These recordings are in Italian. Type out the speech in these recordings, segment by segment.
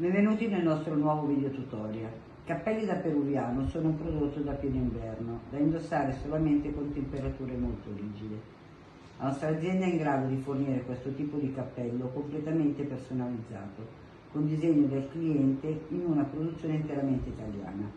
Benvenuti nel nostro nuovo video tutorial. Cappelli da peruviano sono un prodotto da pieno inverno, da indossare solamente con temperature molto rigide. La nostra azienda è in grado di fornire questo tipo di cappello completamente personalizzato, con disegno del cliente in una produzione interamente italiana.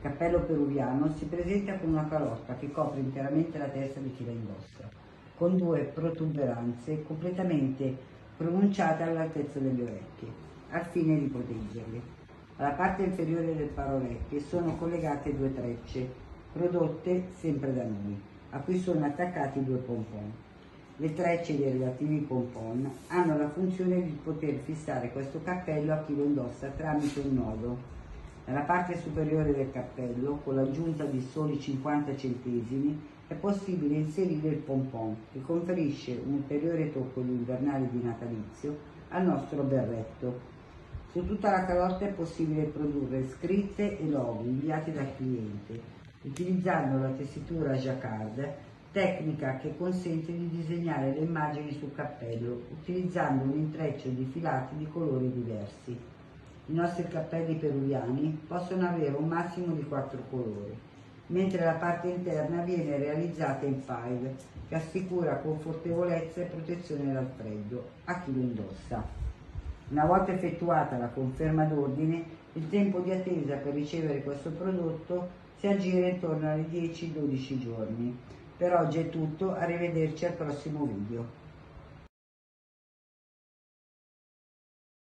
Cappello peruviano si presenta con una calotta che copre interamente la testa di chi la indossa, con due protuberanze completamente pronunciate all'altezza delle orecchie al fine di proteggerli. Alla parte inferiore del parorecchie sono collegate due trecce, prodotte sempre da noi, a cui sono attaccati due pompon. Le trecce dei relativi pompon hanno la funzione di poter fissare questo cappello a chi lo indossa tramite un nodo. Nella parte superiore del cappello, con l'aggiunta di soli 50 centesimi, è possibile inserire il pompon, che conferisce un ulteriore tocco di invernale di natalizio al nostro berretto, su tutta la calotta è possibile produrre scritte e loghi inviati dal cliente, utilizzando la tessitura jacquard, tecnica che consente di disegnare le immagini sul cappello, utilizzando un intreccio di filati di colori diversi. I nostri cappelli peruviani possono avere un massimo di quattro colori, mentre la parte interna viene realizzata in five, che assicura confortevolezza e protezione dal freddo a chi lo indossa. Una volta effettuata la conferma d'ordine, il tempo di attesa per ricevere questo prodotto si aggira intorno ai 10-12 giorni. Per oggi è tutto, arrivederci al prossimo video.